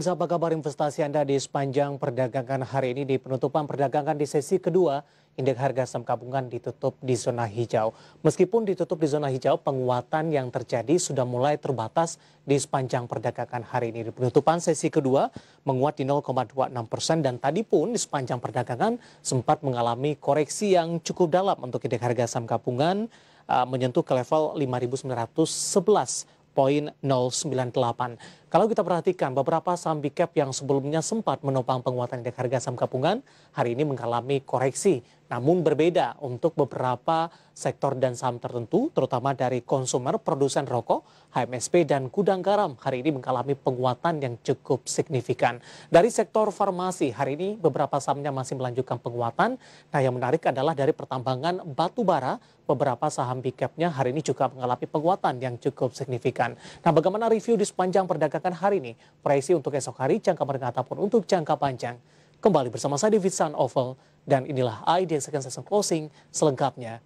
Pemirsa, apa kabar investasi Anda di sepanjang perdagangan hari ini di penutupan perdagangan di sesi kedua, indeks harga saham gabungan ditutup di zona hijau. Meskipun ditutup di zona hijau, penguatan yang terjadi sudah mulai terbatas di sepanjang perdagangan hari ini. Di penutupan sesi kedua menguat di 0,26 persen dan tadi pun di sepanjang perdagangan sempat mengalami koreksi yang cukup dalam untuk indeks harga saham gabungan uh, menyentuh ke level 5.911 0,098. Kalau kita perhatikan beberapa saham big cap yang sebelumnya sempat menopang penguatan indeks harga saham gabungan hari ini mengalami koreksi. Namun berbeda untuk beberapa sektor dan saham tertentu terutama dari konsumer, produsen rokok, HMSP dan gudang garam hari ini mengalami penguatan yang cukup signifikan. Dari sektor farmasi hari ini beberapa sahamnya masih melanjutkan penguatan. Nah yang menarik adalah dari pertambangan batu bara beberapa saham big cap-nya hari ini juga mengalami penguatan yang cukup signifikan. Nah bagaimana review di sepanjang perdagangan hari ini? Proyeksi untuk esok hari, jangka menengah ataupun untuk jangka panjang. Kembali bersama saya di Vitsan Oval dan inilah ID Second Session Closing selengkapnya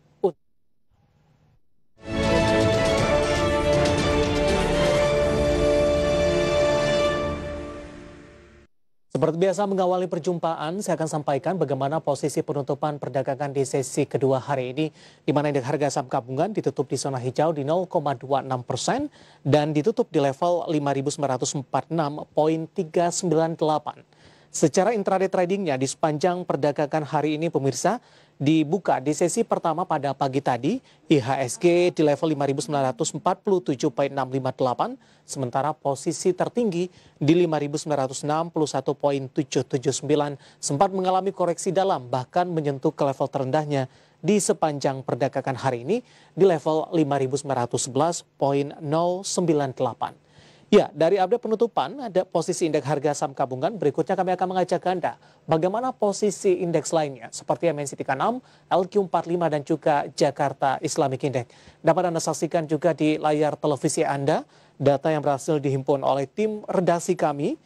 Seperti biasa mengawali perjumpaan, saya akan sampaikan bagaimana posisi penutupan perdagangan di sesi kedua hari ini, di mana indeks harga saham gabungan ditutup di zona hijau di 0,26 persen dan ditutup di level 5.946.398. Secara intraday tradingnya di sepanjang perdagangan hari ini pemirsa, dibuka di sesi pertama pada pagi tadi, IHSG di level 5.947.658, sementara posisi tertinggi di 5.961.779 sempat mengalami koreksi dalam bahkan menyentuh ke level terendahnya di sepanjang perdagangan hari ini di level 5.911.098. Ya, dari update penutupan ada posisi indeks harga saham gabungan. Berikutnya kami akan mengajak Anda bagaimana posisi indeks lainnya seperti MNC 36, LQ45 dan juga Jakarta Islamic Index. Dapat Anda saksikan juga di layar televisi Anda data yang berhasil dihimpun oleh tim redaksi kami.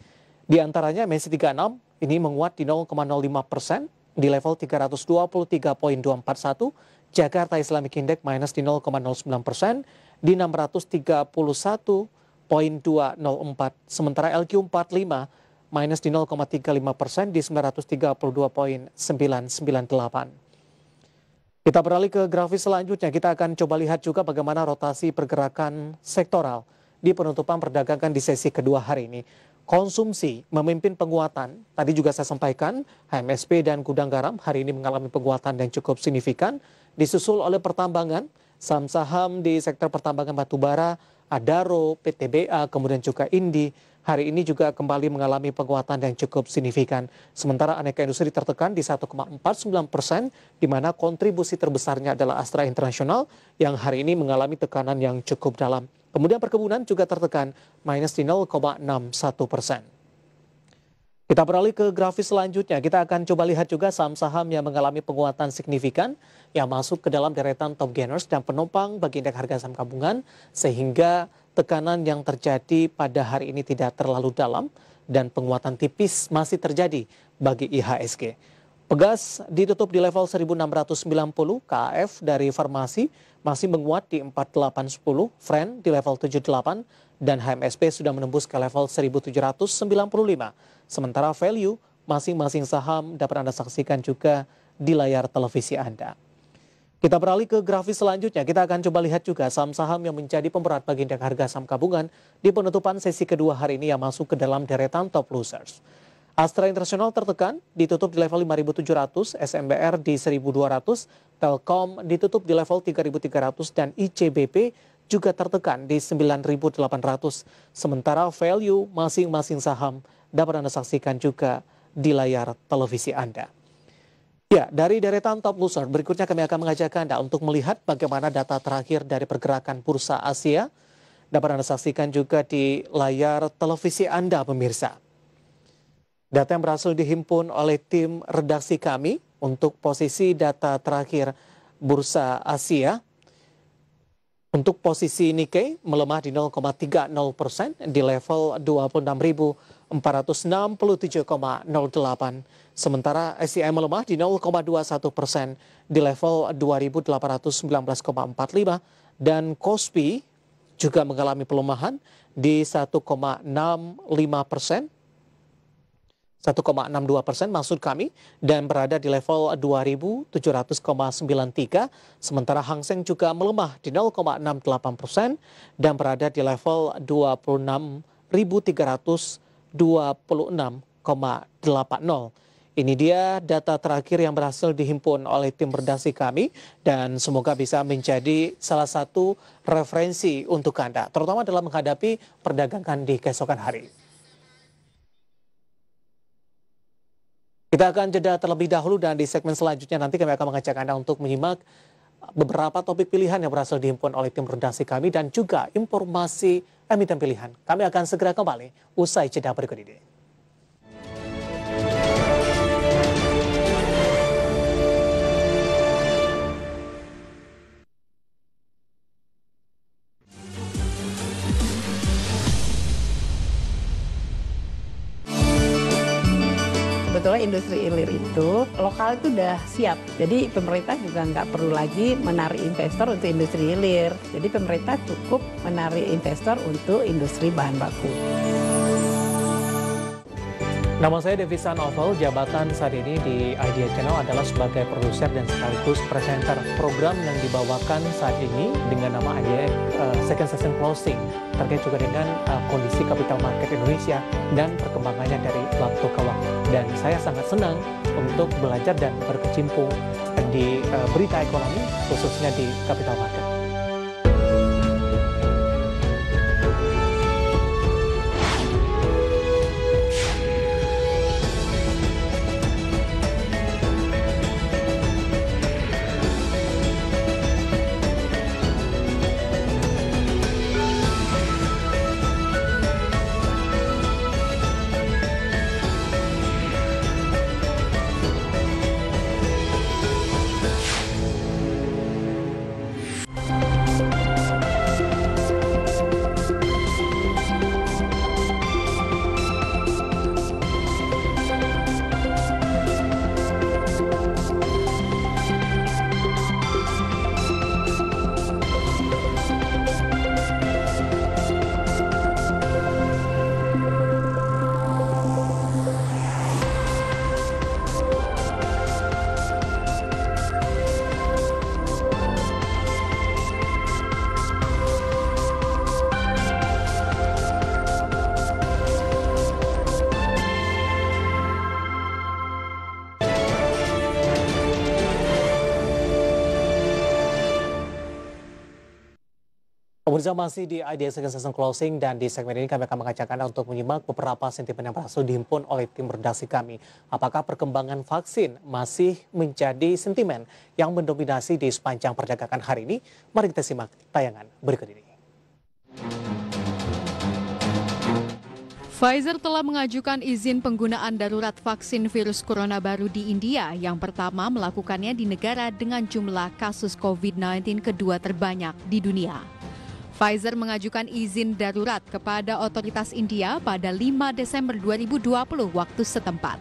Di antaranya MNC 36 ini menguat di 0,05 persen di level 323.241. Jakarta Islamic Index minus di 0,09 persen di 631 0,204. Sementara LQ45 minus di 0,35 persen di 932,998. Kita beralih ke grafis selanjutnya. Kita akan coba lihat juga bagaimana rotasi pergerakan sektoral di penutupan perdagangan di sesi kedua hari ini. Konsumsi memimpin penguatan. Tadi juga saya sampaikan, HMSP dan gudang garam hari ini mengalami penguatan yang cukup signifikan. Disusul oleh pertambangan, saham-saham di sektor pertambangan batubara Adaro, PTBA, kemudian juga Indi, hari ini juga kembali mengalami penguatan yang cukup signifikan. Sementara aneka industri tertekan di 1,49 persen, di mana kontribusi terbesarnya adalah Astra Internasional yang hari ini mengalami tekanan yang cukup dalam. Kemudian perkebunan juga tertekan minus di 0,61 persen. Kita beralih ke grafis selanjutnya. Kita akan coba lihat juga saham-saham yang mengalami penguatan signifikan yang masuk ke dalam deretan top gainers dan penopang bagi indeks harga saham gabungan sehingga tekanan yang terjadi pada hari ini tidak terlalu dalam dan penguatan tipis masih terjadi bagi IHSG. Pegas ditutup di level 1690, KF dari farmasi masih menguat di 4810, Friend di level 78, dan HMSP sudah menembus ke level 1795. Sementara value masing-masing saham dapat Anda saksikan juga di layar televisi Anda. Kita beralih ke grafis selanjutnya. Kita akan coba lihat juga saham-saham yang menjadi pemberat bagi indeks harga saham gabungan di penutupan sesi kedua hari ini yang masuk ke dalam deretan top losers. Astra Internasional tertekan, ditutup di level 5.700, SMBR di 1.200, Telkom ditutup di level 3.300, dan ICBP juga tertekan di 9.800. Sementara value masing-masing saham dapat Anda saksikan juga di layar televisi Anda. Ya, dari deretan top loser, berikutnya kami akan mengajak Anda untuk melihat bagaimana data terakhir dari pergerakan bursa Asia. Dapat Anda saksikan juga di layar televisi Anda, pemirsa. Data yang berhasil dihimpun oleh tim redaksi kami untuk posisi data terakhir bursa Asia. Untuk posisi Nikkei melemah di 0,30 persen di level 26.467,08. Sementara SCI melemah di 0,21 persen di level 2.819,45 dan Kospi juga mengalami pelemahan di 1,65 persen 1,62 persen maksud kami dan berada di level 2.700,93 sementara Hang Seng juga melemah di 0,68 persen dan berada di level 26.326,80. Ini dia data terakhir yang berhasil dihimpun oleh tim redaksi kami dan semoga bisa menjadi salah satu referensi untuk Anda, terutama dalam menghadapi perdagangan di keesokan hari. Kita akan jeda terlebih dahulu dan di segmen selanjutnya nanti kami akan mengajak Anda untuk menyimak beberapa topik pilihan yang berhasil dihimpun oleh tim redaksi kami dan juga informasi emiten pilihan. Kami akan segera kembali usai jeda berikut ini. Industri hilir itu lokal itu udah siap. Jadi pemerintah juga nggak perlu lagi menarik investor untuk industri hilir. Jadi pemerintah cukup menarik investor untuk industri bahan baku. Nama saya Devisa Novel, jabatan saat ini di Idea Channel adalah sebagai produser dan sekaligus presenter program yang dibawakan saat ini dengan nama Idea uh, Second Session Closing terkait juga dengan uh, kondisi kapital market Indonesia dan perkembangannya dari waktu ke waktu. Dan saya sangat senang untuk belajar dan berkecimpung di uh, berita ekonomi khususnya di kapital market. Pemirsa masih di Second Season Closing dan di segmen ini kami akan mengajak Anda untuk menyimak beberapa sentimen yang berhasil dihimpun oleh tim redaksi kami. Apakah perkembangan vaksin masih menjadi sentimen yang mendominasi di sepanjang perdagangan hari ini? Mari kita simak tayangan berikut ini. Pfizer telah mengajukan izin penggunaan darurat vaksin virus corona baru di India yang pertama melakukannya di negara dengan jumlah kasus COVID-19 kedua terbanyak di dunia. Pfizer mengajukan izin darurat kepada otoritas India pada 5 Desember 2020 waktu setempat.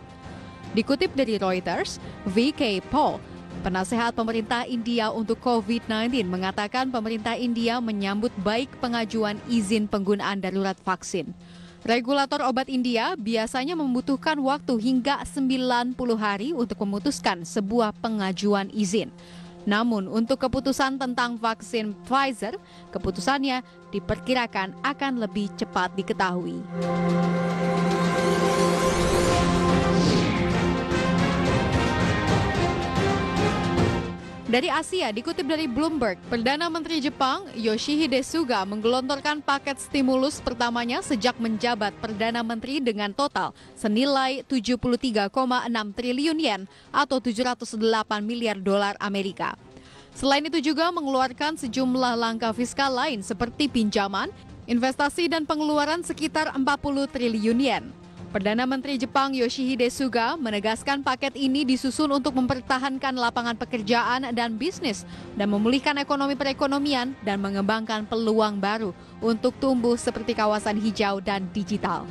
Dikutip dari Reuters, VK Paul, penasehat pemerintah India untuk COVID-19 mengatakan pemerintah India menyambut baik pengajuan izin penggunaan darurat vaksin. Regulator obat India biasanya membutuhkan waktu hingga 90 hari untuk memutuskan sebuah pengajuan izin. Namun untuk keputusan tentang vaksin Pfizer, keputusannya diperkirakan akan lebih cepat diketahui. Dari Asia, dikutip dari Bloomberg, Perdana Menteri Jepang Yoshihide Suga menggelontorkan paket stimulus pertamanya sejak menjabat Perdana Menteri dengan total senilai 73,6 triliun yen atau 708 miliar dolar Amerika. Selain itu juga mengeluarkan sejumlah langkah fiskal lain seperti pinjaman, investasi dan pengeluaran sekitar 40 triliun yen. Perdana Menteri Jepang Yoshihide Suga menegaskan paket ini disusun untuk mempertahankan lapangan pekerjaan dan bisnis dan memulihkan ekonomi perekonomian dan mengembangkan peluang baru untuk tumbuh seperti kawasan hijau dan digital.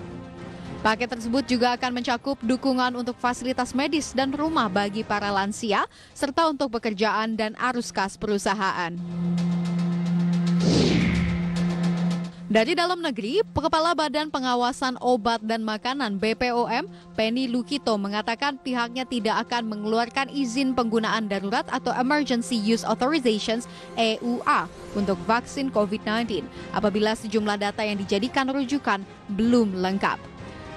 Paket tersebut juga akan mencakup dukungan untuk fasilitas medis dan rumah bagi para lansia serta untuk pekerjaan dan arus kas perusahaan. Dari dalam negeri, Kepala Badan Pengawasan Obat dan Makanan BPOM, Penny Lukito mengatakan pihaknya tidak akan mengeluarkan izin penggunaan darurat atau Emergency Use Authorizations EUA untuk vaksin COVID-19 apabila sejumlah data yang dijadikan rujukan belum lengkap.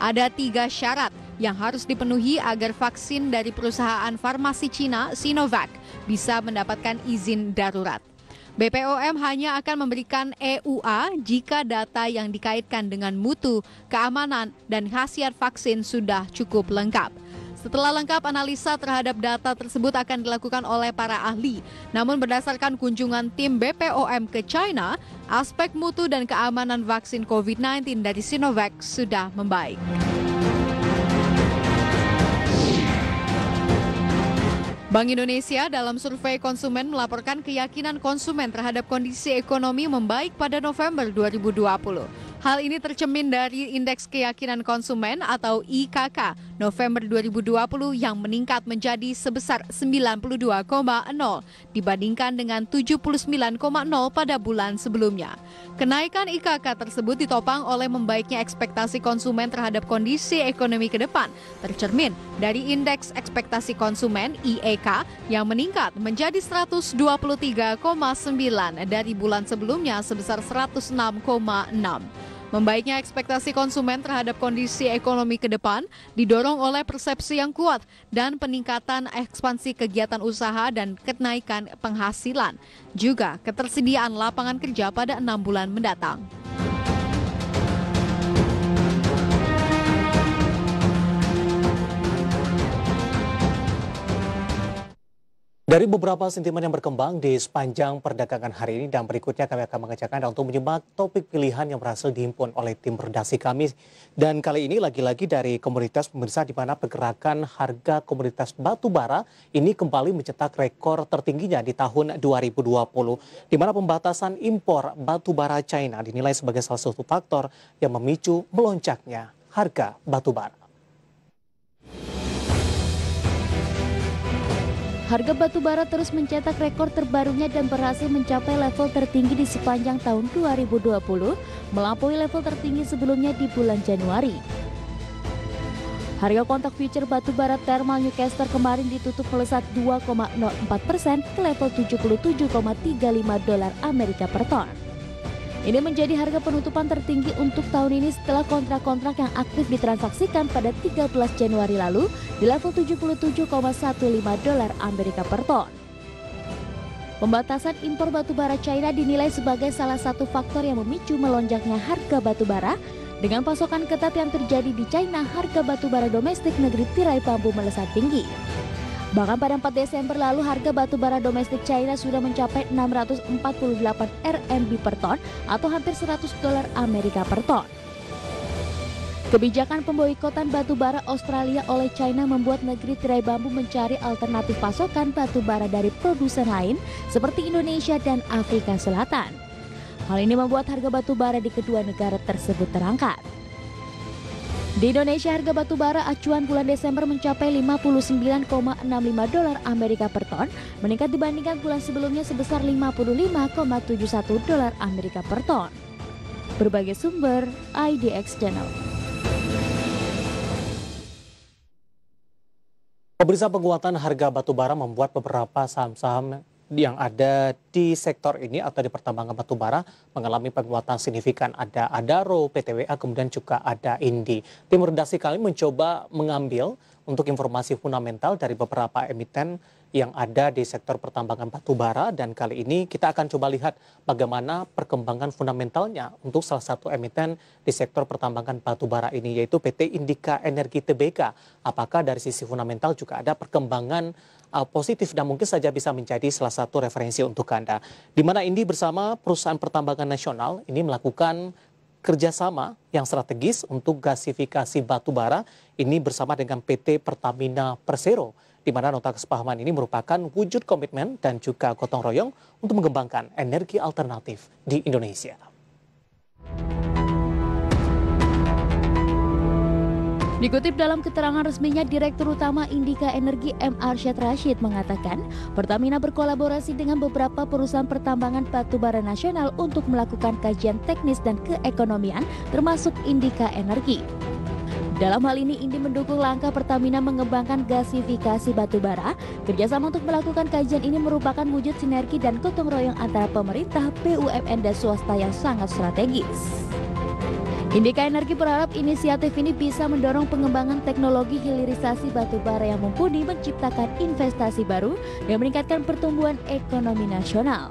Ada tiga syarat yang harus dipenuhi agar vaksin dari perusahaan farmasi Cina Sinovac bisa mendapatkan izin darurat. BPOM hanya akan memberikan EUA jika data yang dikaitkan dengan mutu, keamanan, dan khasiat vaksin sudah cukup lengkap. Setelah lengkap, analisa terhadap data tersebut akan dilakukan oleh para ahli. Namun berdasarkan kunjungan tim BPOM ke China, aspek mutu dan keamanan vaksin COVID-19 dari Sinovac sudah membaik. Bank Indonesia dalam survei konsumen melaporkan keyakinan konsumen terhadap kondisi ekonomi membaik pada November 2020. Hal ini tercemin dari Indeks Keyakinan Konsumen atau IKK November 2020 yang meningkat menjadi sebesar 92,0 dibandingkan dengan 79,0 pada bulan sebelumnya. Kenaikan IKK tersebut ditopang oleh membaiknya ekspektasi konsumen terhadap kondisi ekonomi ke depan, tercermin dari Indeks Ekspektasi Konsumen IEK yang meningkat menjadi 123,9 dari bulan sebelumnya sebesar 106,6. Membaiknya ekspektasi konsumen terhadap kondisi ekonomi ke depan didorong oleh persepsi yang kuat dan peningkatan ekspansi kegiatan usaha dan kenaikan penghasilan, juga ketersediaan lapangan kerja pada enam bulan mendatang. Dari beberapa sentimen yang berkembang di sepanjang perdagangan hari ini dan berikutnya kami akan mengajak Anda untuk menyimak topik pilihan yang berhasil dihimpun oleh tim redaksi kami. Dan kali ini lagi-lagi dari komunitas pemirsa di mana pergerakan harga komoditas batu bara ini kembali mencetak rekor tertingginya di tahun 2020. Di mana pembatasan impor batu bara China dinilai sebagai salah satu faktor yang memicu melonjaknya harga batu bara. Harga batu bara terus mencetak rekor terbarunya dan berhasil mencapai level tertinggi di sepanjang tahun 2020, melampaui level tertinggi sebelumnya di bulan Januari. Harga kontak future batu bara thermal Newcastle kemarin ditutup melesat 2,04 persen ke level 77,35 dolar Amerika per ton. Ini menjadi harga penutupan tertinggi untuk tahun ini setelah kontrak-kontrak yang aktif ditransaksikan pada 13 Januari lalu di level 77,15 dolar Amerika per ton. Pembatasan impor batu bara China dinilai sebagai salah satu faktor yang memicu melonjaknya harga batu bara. Dengan pasokan ketat yang terjadi di China, harga batu bara domestik negeri tirai bambu melesat tinggi. Bahkan pada 4 Desember lalu harga batu bara domestik China sudah mencapai 648 RMB per ton atau hampir 100 dolar Amerika per ton. Kebijakan pemboikotan batu bara Australia oleh China membuat negeri tirai bambu mencari alternatif pasokan batu bara dari produsen lain seperti Indonesia dan Afrika Selatan. Hal ini membuat harga batu bara di kedua negara tersebut terangkat. Di Indonesia harga batu bara acuan bulan Desember mencapai 59,65 dolar Amerika per ton, meningkat dibandingkan bulan sebelumnya sebesar 55,71 dolar Amerika per ton. Berbagai sumber IDX Channel. Pemirsa penguatan harga batu bara membuat beberapa saham-saham yang ada di sektor ini atau di pertambangan batu bara mengalami penguatan signifikan. Ada Adaro, PTWA, kemudian juga ada Indi. Tim redaksi kami mencoba mengambil untuk informasi fundamental dari beberapa emiten yang ada di sektor pertambangan batu bara dan kali ini kita akan coba lihat bagaimana perkembangan fundamentalnya untuk salah satu emiten di sektor pertambangan batu bara ini yaitu PT Indika Energi Tbk. Apakah dari sisi fundamental juga ada perkembangan uh, positif dan mungkin saja bisa menjadi salah satu referensi untuk Anda. Di mana Indi bersama perusahaan pertambangan nasional ini melakukan kerjasama yang strategis untuk gasifikasi batu bara ini bersama dengan PT Pertamina Persero di mana nota kesepahaman ini merupakan wujud komitmen dan juga gotong royong untuk mengembangkan energi alternatif di Indonesia. Dikutip dalam keterangan resminya, Direktur Utama Indika Energi M. Arsyad Rashid mengatakan, Pertamina berkolaborasi dengan beberapa perusahaan pertambangan batubara nasional untuk melakukan kajian teknis dan keekonomian, termasuk Indika Energi. Dalam hal ini, Indi mendukung langkah Pertamina mengembangkan gasifikasi batubara. Kerjasama untuk melakukan kajian ini merupakan wujud sinergi dan gotong royong antara pemerintah, BUMN, dan swasta yang sangat strategis. Indika Energi berharap inisiatif ini bisa mendorong pengembangan teknologi hilirisasi batu bara yang mumpuni menciptakan investasi baru dan meningkatkan pertumbuhan ekonomi nasional.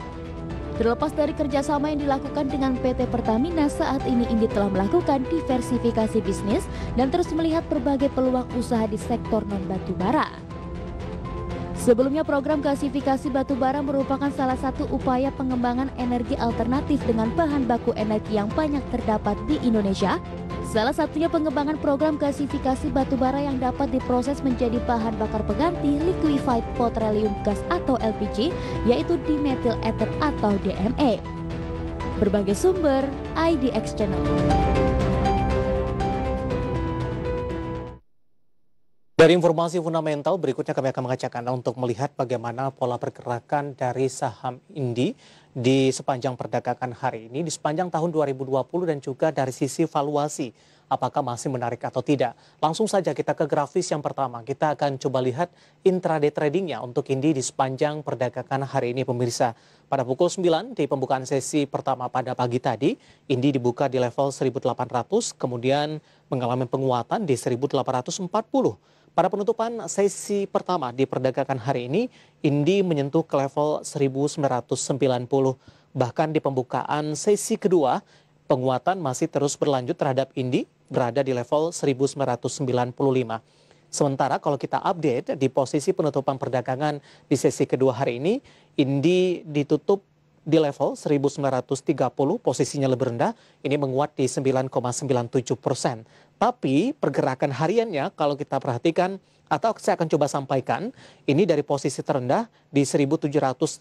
Terlepas dari kerjasama yang dilakukan dengan PT Pertamina, saat ini Indi telah melakukan diversifikasi bisnis dan terus melihat berbagai peluang usaha di sektor non-batu bara. Sebelumnya program gasifikasi batubara merupakan salah satu upaya pengembangan energi alternatif dengan bahan baku energi yang banyak terdapat di Indonesia. Salah satunya pengembangan program gasifikasi batubara yang dapat diproses menjadi bahan bakar pengganti liquefied petroleum gas atau LPG, yaitu dimethyl ether atau DME. Berbagai sumber, IDX Channel. Dari informasi fundamental berikutnya kami akan mengajak Anda untuk melihat bagaimana pola pergerakan dari saham Indi di sepanjang perdagangan hari ini di sepanjang tahun 2020 dan juga dari sisi valuasi apakah masih menarik atau tidak. Langsung saja kita ke grafis yang pertama. Kita akan coba lihat intraday tradingnya untuk Indi di sepanjang perdagangan hari ini pemirsa. Pada pukul 9 di pembukaan sesi pertama pada pagi tadi, Indi dibuka di level 1800 kemudian mengalami penguatan di 1840. Pada penutupan sesi pertama di perdagangan hari ini, Indi menyentuh ke level 1990. Bahkan di pembukaan sesi kedua, penguatan masih terus berlanjut terhadap Indi berada di level 1995. Sementara kalau kita update di posisi penutupan perdagangan di sesi kedua hari ini, Indi ditutup di level 1930, posisinya lebih rendah, ini menguat di 9,97 persen. Tapi pergerakan hariannya kalau kita perhatikan, atau saya akan coba sampaikan, ini dari posisi terendah di 1785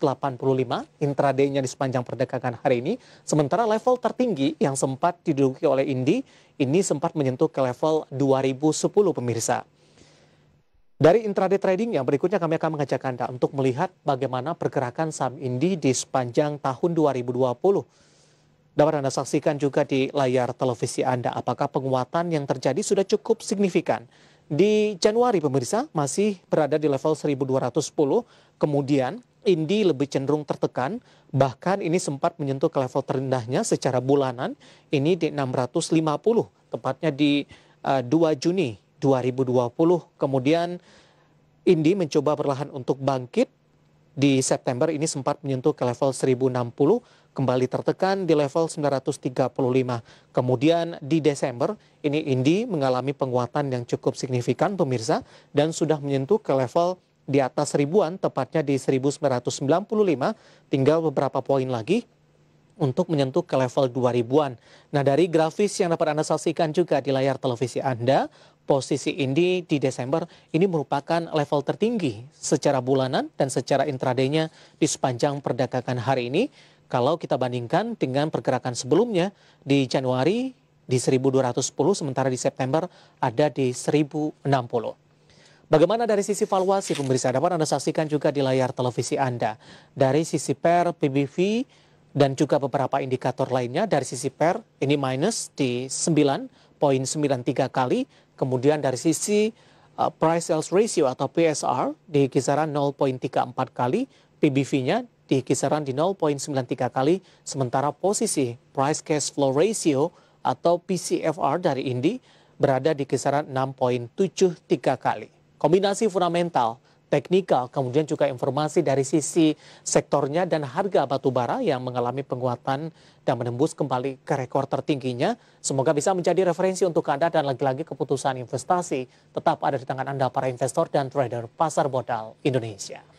intraday-nya di sepanjang perdagangan hari ini. Sementara level tertinggi yang sempat diduduki oleh Indi, ini sempat menyentuh ke level 2010 pemirsa. Dari intraday trading yang berikutnya kami akan mengajak Anda untuk melihat bagaimana pergerakan saham Indi di sepanjang tahun 2020. Dapat Anda saksikan juga di layar televisi Anda. Apakah penguatan yang terjadi sudah cukup signifikan. Di Januari pemirsa masih berada di level 1210, kemudian Indi lebih cenderung tertekan, bahkan ini sempat menyentuh ke level terendahnya secara bulanan, ini di 650, tepatnya di uh, eh, 2 Juni 2020. Kemudian Indi mencoba perlahan untuk bangkit di September ini sempat menyentuh ke level 1060 kembali tertekan di level 935. Kemudian di Desember ini Indi mengalami penguatan yang cukup signifikan pemirsa dan sudah menyentuh ke level di atas ribuan tepatnya di 1995 tinggal beberapa poin lagi untuk menyentuh ke level 2000-an. Nah, dari grafis yang dapat Anda saksikan juga di layar televisi Anda, posisi Indi di Desember ini merupakan level tertinggi secara bulanan dan secara intradaynya di sepanjang perdagangan hari ini. Kalau kita bandingkan dengan pergerakan sebelumnya di Januari di 1210 sementara di September ada di 1060. Bagaimana dari sisi valuasi pemirsa dapat Anda saksikan juga di layar televisi Anda. Dari sisi per PBV dan juga beberapa indikator lainnya dari sisi per ini minus di 9.93 kali Kemudian dari sisi uh, price sales ratio atau PSR di kisaran 0.34 kali, PBV-nya di kisaran di 0.93 kali, sementara posisi price cash flow ratio atau PCFR dari Indi berada di kisaran 6.73 kali. Kombinasi fundamental teknikal, kemudian juga informasi dari sisi sektornya dan harga batu bara yang mengalami penguatan dan menembus kembali ke rekor tertingginya. Semoga bisa menjadi referensi untuk Anda dan lagi-lagi keputusan investasi tetap ada di tangan Anda para investor dan trader pasar modal Indonesia.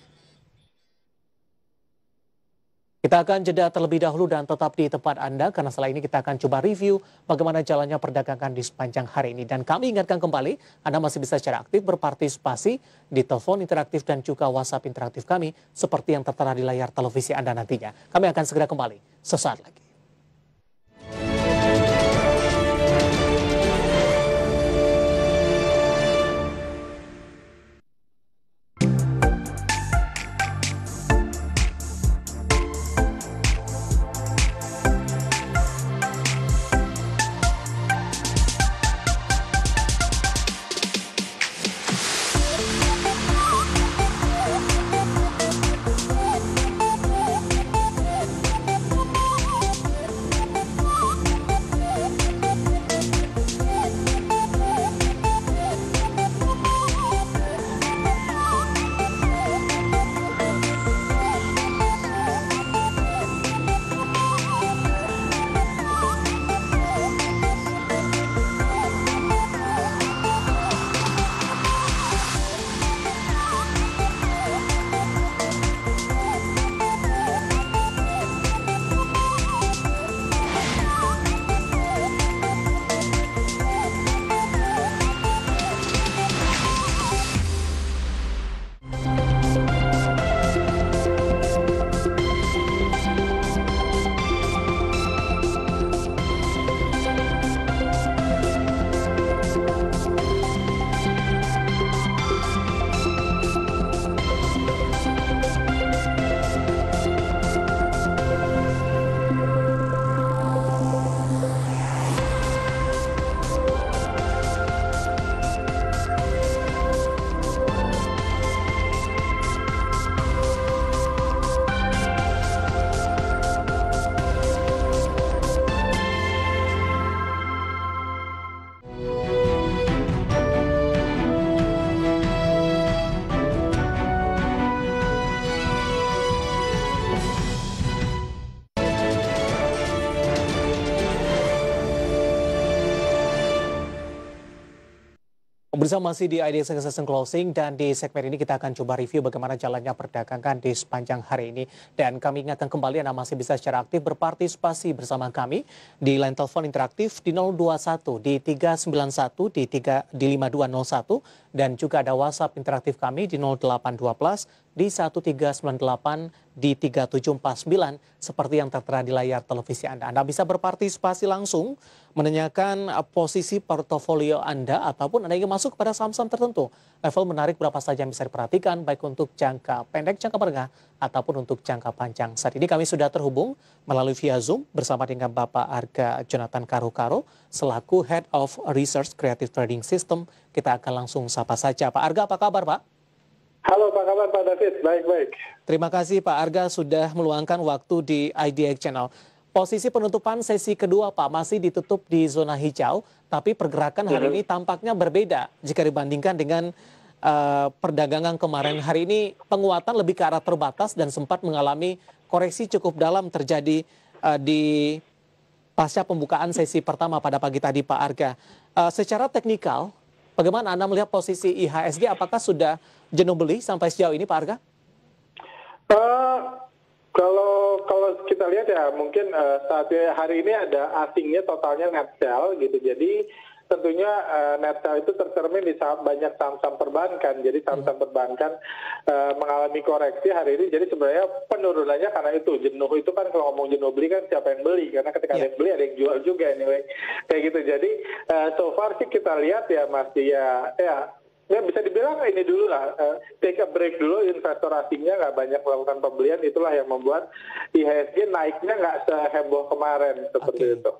Kita akan jeda terlebih dahulu dan tetap di tempat Anda karena setelah ini kita akan coba review bagaimana jalannya perdagangan di sepanjang hari ini. Dan kami ingatkan kembali, Anda masih bisa secara aktif berpartisipasi di telepon interaktif dan juga WhatsApp interaktif kami seperti yang tertera di layar televisi Anda nantinya. Kami akan segera kembali sesaat lagi. Bersama masih di IDX Succession Closing dan di segmen ini kita akan coba review bagaimana jalannya perdagangan di sepanjang hari ini. Dan kami ingatkan kembali Anda masih bisa secara aktif berpartisipasi bersama kami di line telepon interaktif di 021 di 391 di 3 di 5201 dan juga ada WhatsApp interaktif kami di 0812 di 1398 di 3749 seperti yang tertera di layar televisi Anda. Anda bisa berpartisipasi langsung menanyakan posisi portofolio Anda ataupun Anda ingin masuk pada saham-saham tertentu. Level menarik berapa saja yang bisa diperhatikan baik untuk jangka pendek, jangka menengah ataupun untuk jangka panjang. Saat ini kami sudah terhubung melalui via Zoom bersama dengan Bapak Arga Jonathan Karo-Karo selaku Head of Research Creative Trading System. Kita akan langsung sapa saja. Pak Arga, apa kabar Pak? Halo, Pak kabar Pak David? Baik-baik. Terima kasih Pak Arga sudah meluangkan waktu di IDX Channel. Posisi penutupan sesi kedua Pak masih ditutup di zona hijau, tapi pergerakan hari ini tampaknya berbeda jika dibandingkan dengan uh, perdagangan kemarin. Hari ini penguatan lebih ke arah terbatas dan sempat mengalami koreksi cukup dalam terjadi uh, di pasca pembukaan sesi pertama pada pagi tadi Pak Arga. Uh, secara teknikal, bagaimana Anda melihat posisi IHSG? Apakah sudah jenuh beli sampai sejauh ini Pak Arga? Uh, kalau kalau kita lihat ya mungkin uh, saat hari ini ada asingnya totalnya net sell gitu. Jadi tentunya uh, net sell itu tercermin di saham, banyak saham-saham perbankan. Jadi saham-saham hmm. perbankan uh, mengalami koreksi hari ini. Jadi sebenarnya penurunannya karena itu jenuh itu kan kalau ngomong jenuh beli kan siapa yang beli? Karena ketika yeah. ada yang beli ada yang jual juga anyway. Kayak gitu. Jadi uh, so far sih kita lihat ya masih ya ya ya bisa dibilang ini dulu lah uh, take a break dulu investor asingnya nggak banyak melakukan pembelian itulah yang membuat IHSG naiknya nggak seheboh kemarin seperti okay. itu.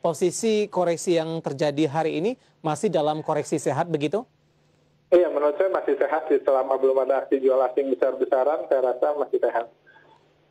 Posisi koreksi yang terjadi hari ini masih dalam koreksi sehat begitu? Iya, menurut saya masih sehat sih selama belum ada aksi jual asing besar-besaran, saya rasa masih sehat.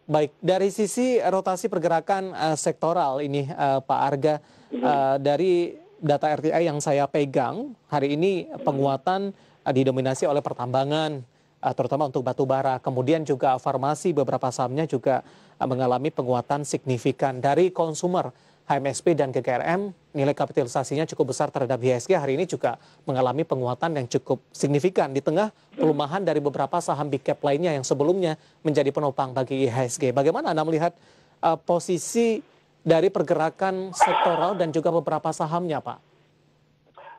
Baik, dari sisi rotasi pergerakan uh, sektoral ini uh, Pak Arga, uh, dari data RTI yang saya pegang hari ini penguatan uh, didominasi oleh pertambangan uh, terutama untuk batu bara. Kemudian juga farmasi beberapa sahamnya juga uh, mengalami penguatan signifikan dari konsumer. HMSP dan GGRM nilai kapitalisasinya cukup besar terhadap IHSG hari ini juga mengalami penguatan yang cukup signifikan di tengah pelemahan dari beberapa saham big cap lainnya yang sebelumnya menjadi penopang bagi IHSG. Bagaimana Anda melihat uh, posisi dari pergerakan sektoral dan juga beberapa sahamnya, Pak?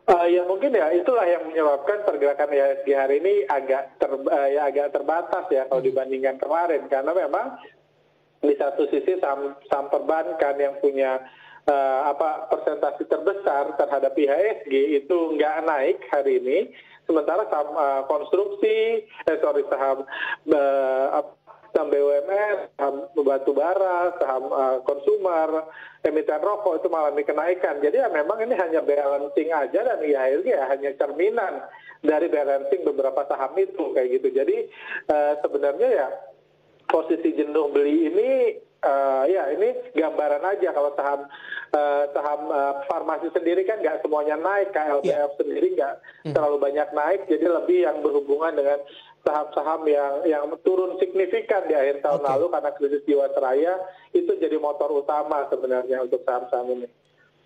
Uh, ya mungkin ya itulah yang menyebabkan pergerakan IHSG hari ini agak ter, uh, ya agak terbatas ya kalau hmm. dibandingkan kemarin karena memang di satu sisi saham, saham perbankan yang punya uh, apa persentase terbesar terhadap IHSG itu nggak naik hari ini sementara saham uh, konstruksi eh sorry saham uh, saham BUMN, saham batu bara, saham uh, konsumer, emiten rokok itu mengalami kenaikan. Jadi ya memang ini hanya balancing aja dan IHSG ya hanya cerminan dari balancing beberapa saham itu kayak gitu. Jadi uh, sebenarnya ya posisi jenuh beli ini uh, ya ini gambaran aja kalau saham uh, saham uh, farmasi sendiri kan nggak semuanya naik, KLPF yeah. sendiri nggak hmm. terlalu banyak naik, jadi lebih yang berhubungan dengan saham-saham yang yang turun signifikan di akhir tahun okay. lalu karena krisis jiwasraya itu jadi motor utama sebenarnya untuk saham-saham ini.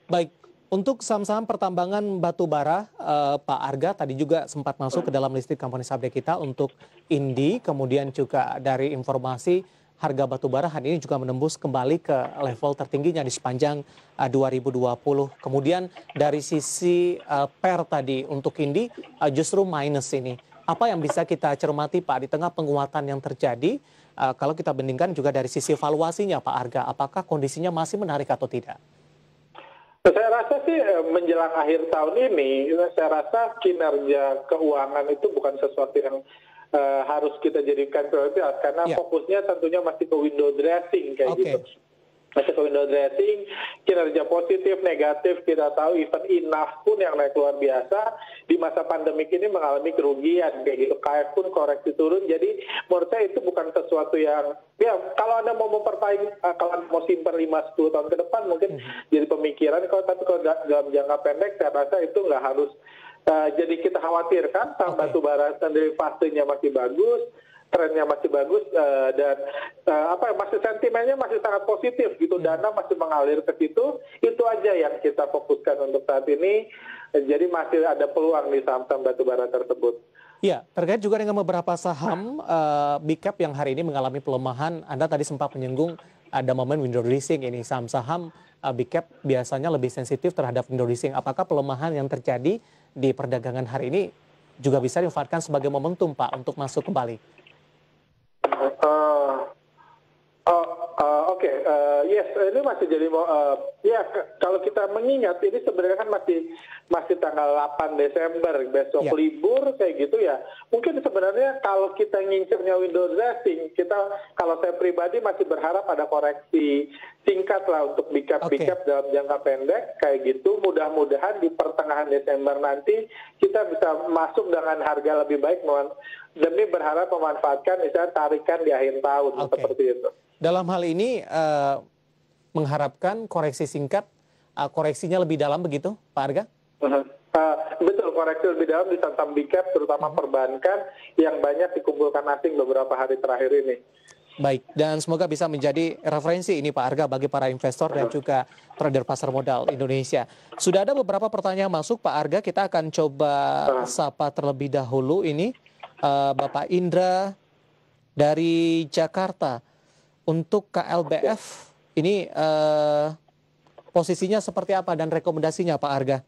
Baik, untuk saham-saham pertambangan batu bara, eh, Pak Arga tadi juga sempat masuk ke dalam listrik company subjek kita untuk Indi, kemudian juga dari informasi harga batu bara hari ini juga menembus kembali ke level tertingginya di sepanjang uh, eh, 2020. Kemudian dari sisi uh, per tadi untuk Indi uh, justru minus ini apa yang bisa kita cermati Pak di tengah penguatan yang terjadi uh, kalau kita bandingkan juga dari sisi valuasinya Pak Arga, apakah kondisinya masih menarik atau tidak? Saya rasa sih eh, menjelang akhir tahun ini, saya rasa kinerja keuangan itu bukan sesuatu yang uh, harus kita jadikan prioritas karena yeah. fokusnya tentunya masih ke window dressing kayak okay. gitu masih ke window dressing, kinerja positif, negatif, kita tahu even enough pun yang naik luar biasa, di masa pandemik ini mengalami kerugian, kayak gitu, KF pun koreksi turun, jadi menurut saya itu bukan sesuatu yang, ya kalau Anda mau mempertahankan, eh, kalau Anda mau simpan 5-10 tahun ke depan mungkin hmm. jadi pemikiran, kalau tapi kalau dalam jangka pendek saya rasa itu nggak harus, uh, jadi kita khawatirkan, saham okay. batu bara sendiri fasenya masih bagus, trennya masih bagus uh, dan uh, apa masih sentimennya masih sangat positif gitu dana masih mengalir ke situ itu aja yang kita fokuskan untuk saat ini jadi masih ada peluang di saham-saham batubara tersebut. Ya, terkait juga dengan beberapa saham uh, big cap yang hari ini mengalami pelemahan, Anda tadi sempat menyinggung ada momen window dressing ini saham-saham uh, big cap biasanya lebih sensitif terhadap window dressing. Apakah pelemahan yang terjadi di perdagangan hari ini juga bisa dimanfaatkan sebagai momentum Pak untuk masuk kembali? Uh, uh, yes, ini masih jadi uh, ya kalau kita mengingat ini sebenarnya kan masih masih tanggal 8 Desember besok yeah. libur kayak gitu ya. Mungkin sebenarnya kalau kita ngincernya window dressing, kita kalau saya pribadi masih berharap ada koreksi singkat lah untuk bicap okay. bicap dalam jangka pendek kayak gitu. Mudah-mudahan di pertengahan Desember nanti kita bisa masuk dengan harga lebih baik demi berharap memanfaatkan misalnya tarikan di akhir tahun okay. seperti itu. Dalam hal ini uh, mengharapkan koreksi singkat, uh, koreksinya lebih dalam begitu, Pak Arga? Uh, uh, betul, koreksi lebih dalam di saham big cap, terutama uh-huh. perbankan yang banyak dikumpulkan asing beberapa hari terakhir ini. Baik, dan semoga bisa menjadi referensi ini Pak Arga bagi para investor dan juga trader pasar modal Indonesia. Sudah ada beberapa pertanyaan masuk Pak Arga, kita akan coba sapa terlebih dahulu ini uh, Bapak Indra dari Jakarta untuk KLBF ini uh, posisinya seperti apa dan rekomendasinya Pak Arga?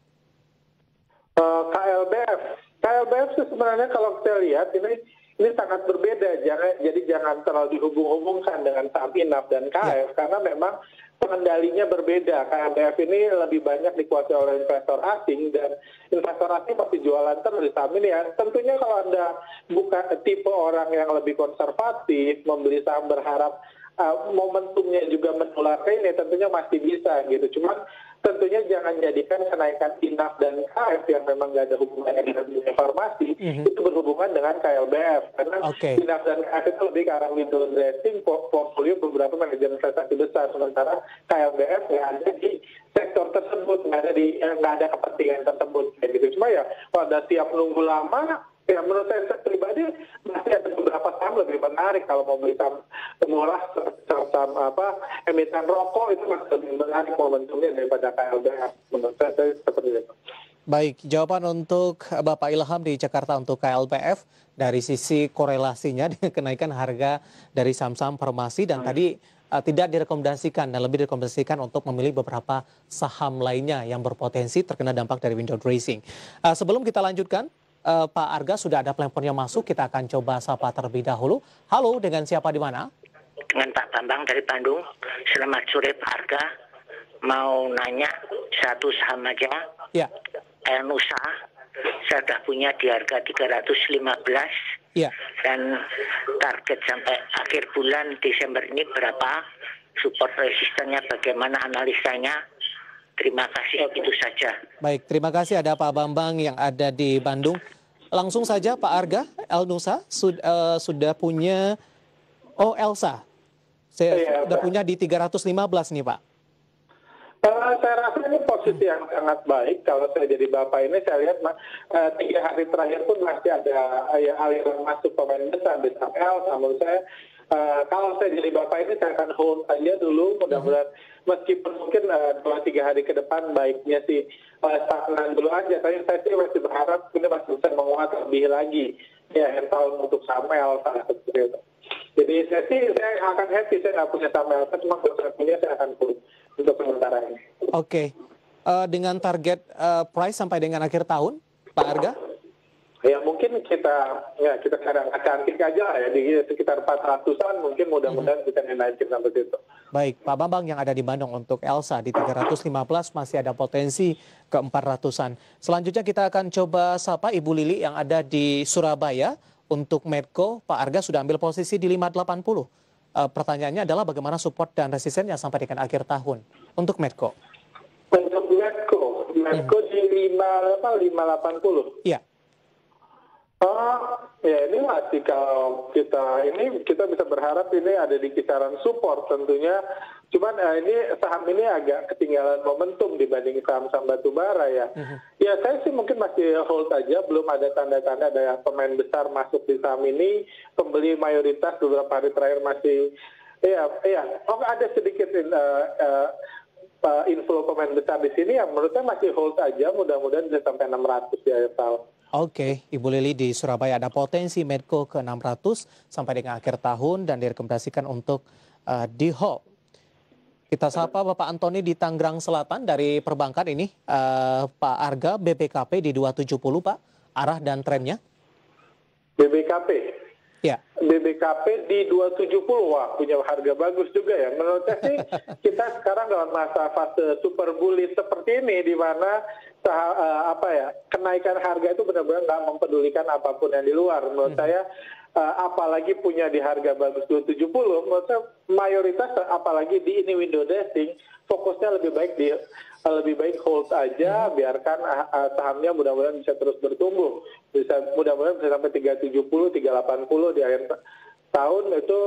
Uh, KLBF, KLBF sebenarnya kalau saya lihat ini ini sangat berbeda, jangan jadi jangan terlalu dihubung-hubungkan dengan saham INAF dan KF ya. karena memang pengendalinya berbeda. KLBF ini lebih banyak dikuasai oleh investor asing dan investor asing pasti jualan terus di saham ini ya. Tentunya kalau Anda bukan tipe orang yang lebih konservatif, membeli saham berharap uh, momentumnya juga menular ini tentunya masih bisa gitu. Cuman tentunya jangan jadikan kenaikan INAF dan KF yang memang nggak ada hubungannya dengan informasi mm-hmm. itu berhubungan dengan KLBF karena okay. INAF dan KF itu lebih ke arah window dressing portfolio beberapa manajer investasi besar sementara KLBF nggak ada di sektor tersebut nggak ada di eh, nggak ada kepentingan tersebut kayak gitu cuma ya kalau ada tiap nunggu lama Ya menurut saya, saya pribadi masih ada beberapa saham lebih menarik kalau mau beli saham murah saham apa emiten rokok itu masih lebih menarik momentumnya daripada KLBH menurut saya, saya seperti itu. Baik, jawaban untuk Bapak Ilham di Jakarta untuk KLPF dari sisi korelasinya dengan kenaikan harga dari saham-saham farmasi dan tadi uh, tidak direkomendasikan dan lebih direkomendasikan untuk memilih beberapa saham lainnya yang berpotensi terkena dampak dari window dressing. Uh, sebelum kita lanjutkan, uh, Pak Arga sudah ada yang masuk. Kita akan coba sapa terlebih dahulu. Halo, dengan siapa di mana? Dengan Pak Bambang dari Bandung. Selamat sore Pak Arga. Mau nanya satu saham aja. Ya. El Nusa. Saya sudah punya di harga 315. Ya. Dan target sampai akhir bulan Desember ini berapa? Support resistennya bagaimana analisanya? Terima kasih, itu saja. Baik, terima kasih ada Pak Bambang yang ada di Bandung. Langsung saja Pak Arga, El Nusa sud, uh, sudah punya, oh Elsa, saya ya, sudah punya di 315 nih Pak. Uh, saya rasa ini posisi yang sangat baik. Kalau saya jadi bapak ini, saya lihat uh, tiga hari terakhir pun masih ada uh, ya, aliran masuk pemain besar di El. Menurut saya, uh, kalau saya jadi bapak ini, saya akan hold saja dulu. Mudah-mudahan meskipun mungkin uh, dua tiga hari ke depan baiknya sih uh, stagnan dulu aja. Tapi saya sih masih berharap ini masih bisa menguat lebih lagi ya tahun untuk Samuel salah seperti itu. Jadi saya sih saya akan happy saya nggak punya Samuel, cuma kalau saya punya saya akan punya untuk sementara ini. Oke, okay. uh, dengan target uh, price sampai dengan akhir tahun, Pak Arga? Ya mungkin kita ya kita sekarang cantik aja ya di sekitar 400-an mungkin mudah-mudahan hmm. bisa dinaikin sampai situ. Baik, Pak Bambang yang ada di Bandung untuk Elsa di 315 masih ada potensi ke 400-an. Selanjutnya kita akan coba sapa Ibu Lili yang ada di Surabaya untuk Medco. Pak Arga sudah ambil posisi di 580. Uh, eh, pertanyaannya adalah bagaimana support dan resistennya sampai dengan akhir tahun untuk Medco. Untuk Medco, Medco hmm. di 5 apa 580. Iya. Uh, ya ini masih kalau kita ini kita bisa berharap ini ada di kisaran support tentunya Cuman uh, ini saham ini agak ketinggalan momentum dibanding saham-saham batu bara ya. Mm-hmm. Ya saya sih mungkin masih hold aja, belum ada tanda-tanda ada pemain besar masuk di saham ini. Pembeli mayoritas beberapa hari terakhir masih, ya, ya, oh ada sedikit uh, uh, uh, inflow pemain besar di sini yang menurut saya masih hold aja, mudah-mudahan bisa sampai 600 di akhir tahun. Oke, Ibu Lili di Surabaya ada potensi Medco ke 600 sampai dengan akhir tahun dan direkomendasikan untuk uh, di hold kita sapa Bapak Antoni di Tangerang Selatan dari perbankan ini. Uh, Pak Arga BPKP di 270 Pak, arah dan trennya? BBKP? Ya. BBKP di 270, wah punya harga bagus juga ya. Menurut saya sih kita sekarang dalam masa fase super bullish seperti ini di mana uh, apa ya kenaikan harga itu benar-benar nggak mempedulikan apa pun yang di luar. Menurut hmm. saya uh, apalagi punya di harga bagus 270, menurut saya mayoritas apalagi di ini window dressing fokusnya lebih baik di uh, lebih baik hold aja, hmm. biarkan uh, sahamnya mudah-mudahan bisa terus bertumbuh, bisa mudah-mudahan bisa sampai 370, 380 di akhir tahun itu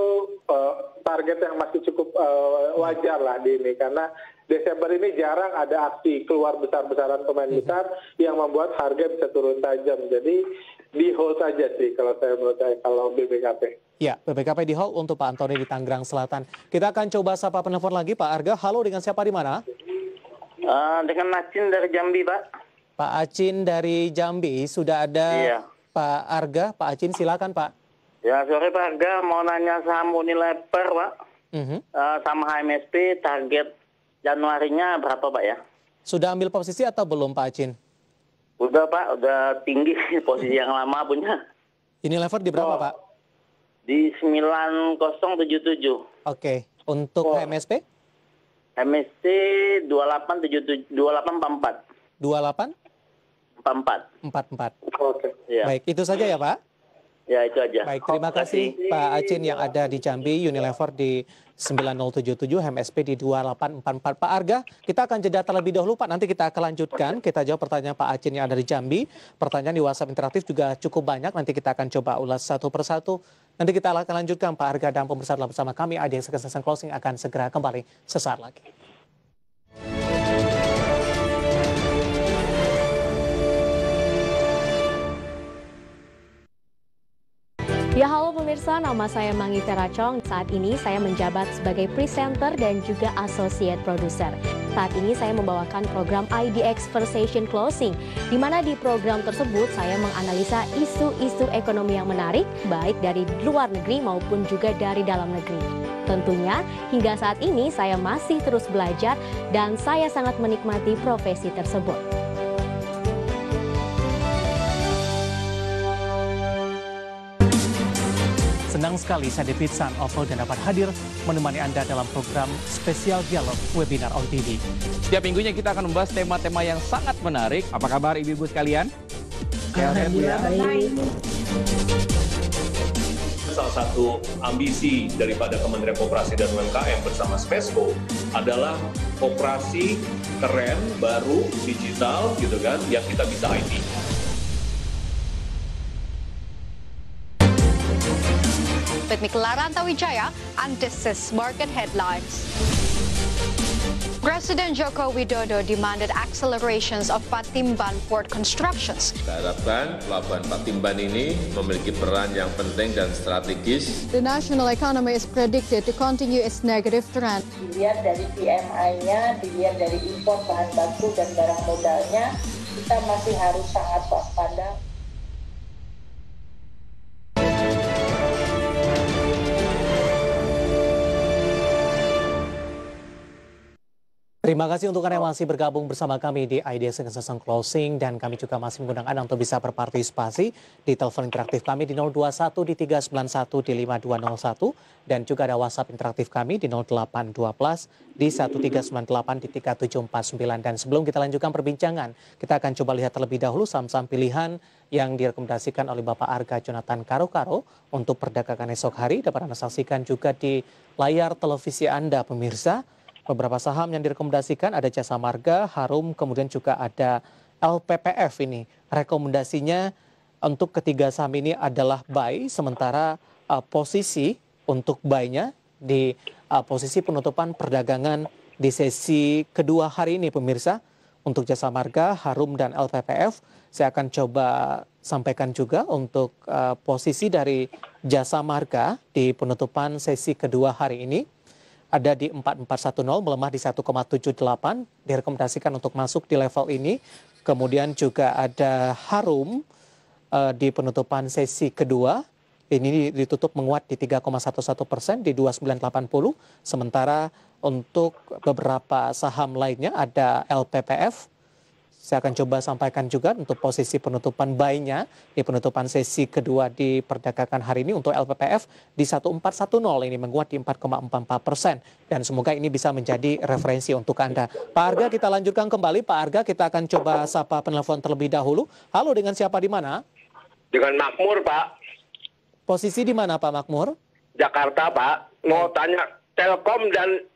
uh, target yang masih cukup uh, wajar lah di ini karena Desember ini jarang ada aksi keluar besar-besaran pemain hmm. besar yang membuat harga bisa turun tajam. Jadi di hold saja sih kalau saya menurut saya kalau BPKP. Ya, BPKP di hold untuk Pak Antoni di Tangerang Selatan. Kita akan coba sapa penelpon lagi Pak Arga. Halo, dengan siapa di mana? Uh, dengan Acin dari Jambi, Pak. Pak Acin dari Jambi, sudah ada iya. Pak Arga. Pak Acin, silakan Pak. Ya, sore Pak Arga. Mau nanya saham Unilever, Pak. Uh -huh. uh, sama HMSP, target Januarinya berapa, Pak ya? Sudah ambil posisi atau belum, Pak Acin? Udah Pak, udah tinggi posisi yang lama punya. Ini level di berapa oh, Pak? Di 9077. Oke, untuk oh. MSP? MSC 2877 2844. 28? 44. 44. Oke. Ya. Baik, itu saja ya Pak? Ya, itu aja. Baik, terima kasih Pak Acin yang ada di Jambi, Unilever di 9077, MSP di 2844. Pak Arga, kita akan jeda terlebih dahulu Pak, nanti kita akan lanjutkan. Kita jawab pertanyaan Pak Acin yang ada di Jambi. Pertanyaan di WhatsApp interaktif juga cukup banyak, nanti kita akan coba ulas satu persatu. Nanti kita akan lanjutkan Pak Arga dan pemirsa bersama kami, yang Kesehatan Closing akan segera kembali sesaat lagi. Pemirsa, nama saya Mangi Teracong. Saat ini saya menjabat sebagai presenter dan juga associate producer. Saat ini saya membawakan program IDX Conversation Closing, di mana di program tersebut saya menganalisa isu-isu ekonomi yang menarik, baik dari luar negeri maupun juga dari dalam negeri. Tentunya hingga saat ini saya masih terus belajar dan saya sangat menikmati profesi tersebut. Senang sekali saya David San Oval dan dapat hadir menemani Anda dalam program spesial dialog webinar on TV. Setiap minggunya kita akan membahas tema-tema yang sangat menarik. Apa kabar ibu-ibu sekalian? Alhamdulillah baik. Salah satu ambisi daripada Kementerian Koperasi dan UMKM bersama Spesco adalah operasi keren, baru, digital gitu kan, yang kita bisa IT. With me, Clara Antawijaya, and this is Market Headlines. President Joko Widodo demanded accelerations of Patimban port constructions. Kita harapkan pelabuhan Patimban ini memiliki peran yang penting dan strategis. The national economy is predicted to continue its negative trend. Dilihat dari PMI-nya, dilihat dari impor bahan baku dan barang modalnya, kita masih harus sangat waspada. Terima kasih untuk Anda yang masih bergabung bersama kami di Ideas Succession Closing. Dan kami juga masih mengundang Anda untuk bisa berpartisipasi di telepon interaktif kami di 021 di 391 di 5201 dan juga ada WhatsApp interaktif kami di 0812 di 1398 di 3749 dan sebelum kita lanjutkan perbincangan kita akan coba lihat terlebih dahulu saham-saham pilihan yang direkomendasikan oleh Bapak Arga Jonathan Karo-Karo untuk perdagangan esok hari. Dapat Anda saksikan juga di layar televisi Anda pemirsa beberapa saham yang direkomendasikan ada Jasa Marga, Harum, kemudian juga ada LPPF ini. Rekomendasinya untuk ketiga saham ini adalah buy, sementara uh, posisi untuk buy-nya di uh, posisi penutupan perdagangan di sesi kedua hari ini pemirsa. Untuk jasa marga, Harum dan LPPF, saya akan coba sampaikan juga untuk uh, posisi dari jasa marga di penutupan sesi kedua hari ini ada di 4410 melemah di 1,78 direkomendasikan untuk masuk di level ini kemudian juga ada Harum uh, di penutupan sesi kedua ini ditutup menguat di 3,11 persen di 2980 sementara untuk beberapa saham lainnya ada LPPF. Saya akan coba sampaikan juga untuk posisi penutupan buy-nya di penutupan sesi kedua di perdagangan hari ini untuk LPPF di 1410 ini menguat di 4,44 persen dan semoga ini bisa menjadi referensi untuk Anda. Pak Arga kita lanjutkan kembali Pak Arga kita akan coba sapa penelpon terlebih dahulu. Halo dengan siapa di mana? Dengan Makmur Pak. Posisi di mana Pak Makmur? Jakarta Pak. Mau tanya Telkom dan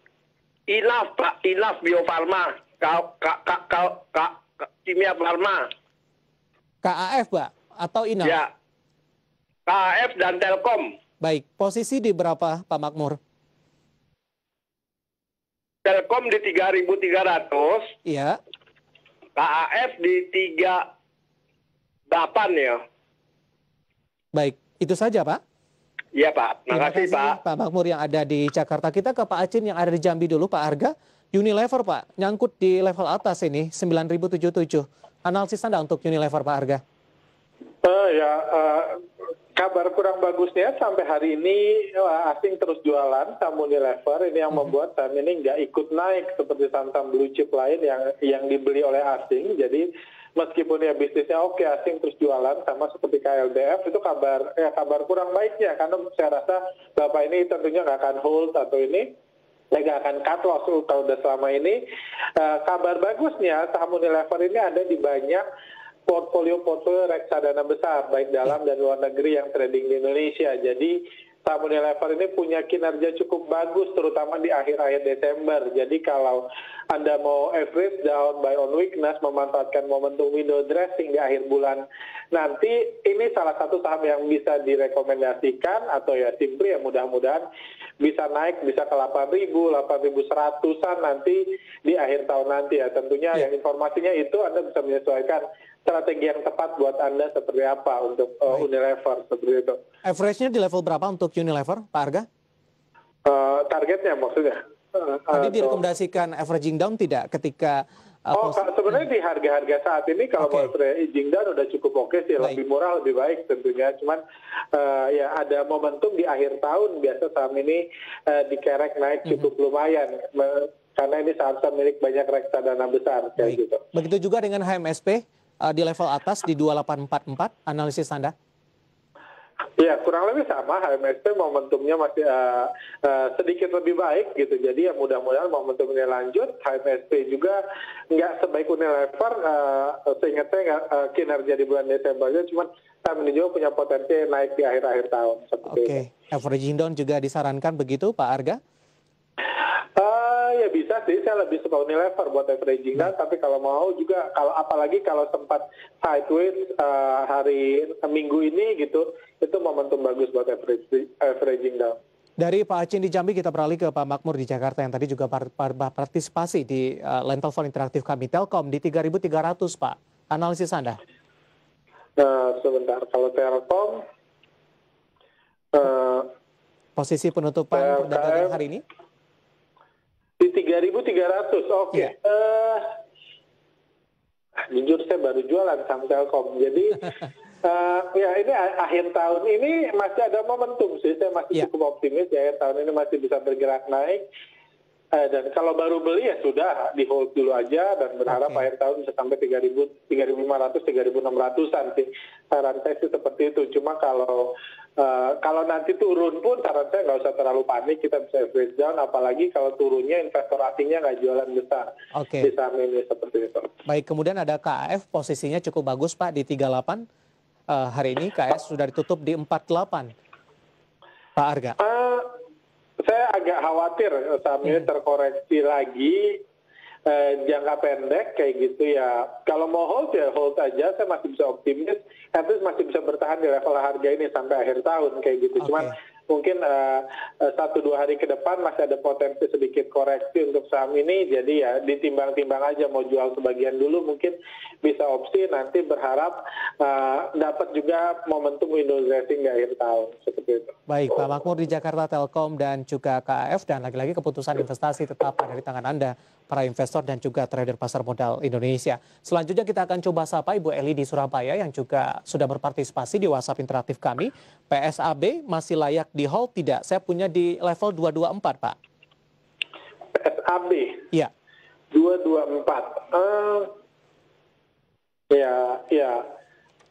Inaf Pak, Inaf Bio Farma, kau kak kak kau kak Kimia Farma. KAF Pak atau Inaf? Ya. KAF dan Telkom. Baik, posisi di berapa Pak Makmur? Telkom di 3.300. Iya. KAF di 38 ya. Baik, itu saja Pak. Iya Pak, terima kasih Pak. Pak Makmur yang ada di Jakarta. Kita ke Pak Acin yang ada di Jambi dulu Pak Arga. Unilever Pak, nyangkut di level atas ini 9.077. Analisis Anda untuk Unilever Pak Arga. Uh, ya, uh, kabar kurang bagusnya sampai hari ini uh, asing terus jualan saham Unilever ini yang hmm. membuat saham ini nggak ikut naik seperti saham-saham blue chip lain yang yang dibeli oleh asing. Jadi meskipun ya bisnisnya oke asing terus jualan sama seperti KLDF itu kabar ya kabar kurang baiknya karena saya rasa bapak ini tentunya nggak akan hold atau ini akan cut loss udah selama ini. Uh, kabar bagusnya saham Unilever ini ada di banyak portfolio-portfolio reksadana besar baik dalam dan luar negeri yang trading di Indonesia. Jadi saham Unilever ini punya kinerja cukup bagus terutama di akhir-akhir Desember. Jadi kalau Anda mau average down buy on weakness memanfaatkan momentum window dressing di akhir bulan nanti ini salah satu saham yang bisa direkomendasikan atau ya simply ya mudah-mudahan bisa naik bisa ke 8.000, 8.100-an nanti di akhir tahun nanti ya. Tentunya yang informasinya itu Anda bisa menyesuaikan strategi yang tepat buat Anda seperti apa untuk uh, Unilever seperti itu. Average-nya di level berapa untuk Unilever, Pak Arga? Uh, targetnya maksudnya? Uh, Tadi direkomendasikan averaging down tidak ketika uh, Oh, sebenarnya di harga-harga saat ini kalau okay. mau averaging down udah cukup oke okay sih, baik. lebih murah, lebih baik tentunya. Cuman uh, ya ada momentum di akhir tahun biasa saham ini uh, dikerek naik mhm. cukup mm -hmm. lumayan karena ini saham-saham milik banyak reksadana besar kayak gitu. Begitu juga dengan HMSP uh, di level atas di 2844 analisis Anda? Ya kurang lebih sama HMSP momentumnya masih uh, uh, sedikit lebih baik gitu. Jadi ya mudah-mudahan momentumnya lanjut. HMSP juga nggak sebaik Unilever. Uh, seingat saya uh, kinerja di bulan Desember aja, cuman saham ini juga punya potensi naik di akhir-akhir tahun. Oke, okay. averaging down juga disarankan begitu Pak Arga? Ya bisa sih, saya lebih suka Unilever buat averaging down, tapi kalau mau juga kalau apalagi kalau sempat sideways uh, hari minggu ini gitu, itu momentum bagus buat averaging down. Dari Pak Acin di Jambi kita beralih ke Pak Makmur di Jakarta yang tadi juga partisipasi di uh, line telepon interaktif kami Telkom di 3.300 Pak. Analisis Anda? Uh, sebentar, kalau Telkom uh, posisi penutupan perdagangan hari ini? Di 3.300, oke. Okay. Yeah. Uh, jujur saya baru jualan saham Telkom, jadi uh, ya ini akhir tahun ini masih ada momentum sih, saya masih yeah. cukup optimis ya akhir tahun ini masih bisa bergerak naik. Uh, dan kalau baru beli ya sudah di hold dulu aja dan berharap okay. akhir tahun bisa sampai 3.000, 3.500, 3.600an sih. Saran saya sih seperti itu. Cuma kalau Uh, kalau nanti turun pun saran saya nggak usah terlalu panik, kita bisa average down, apalagi kalau turunnya investor asingnya nggak jualan besar okay. di saham ini seperti itu. Baik, kemudian ada KAF posisinya cukup bagus Pak di 38, uh, eh, hari ini KS sudah ditutup di 48. Pak Arga. Uh, saya agak khawatir saham ini hmm. terkoreksi lagi eh, jangka pendek kayak gitu ya. Kalau mau hold ya hold aja, saya masih bisa optimis, at least masih bisa bertahan di level harga ini sampai akhir tahun kayak gitu. Okay. Cuman mungkin uh, satu dua hari ke depan masih ada potensi sedikit koreksi untuk saham ini. Jadi ya ditimbang-timbang aja mau jual sebagian dulu mungkin bisa opsi. Nanti berharap uh, dapat juga momentum window dressing di akhir tahun. Seperti itu. Baik Pak Makmur di Jakarta Telkom dan juga KAF dan lagi-lagi keputusan investasi tetap ada di tangan Anda para investor dan juga trader pasar modal Indonesia. Selanjutnya kita akan coba sapa Ibu Eli di Surabaya yang juga sudah berpartisipasi di WhatsApp interaktif kami. PSAB masih layak di hold tidak? Saya punya di level 224, Pak. PSAB? Iya. 224. Uh, ya, ya.